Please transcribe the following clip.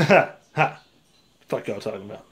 Ha ha. Fuck y'all talking about.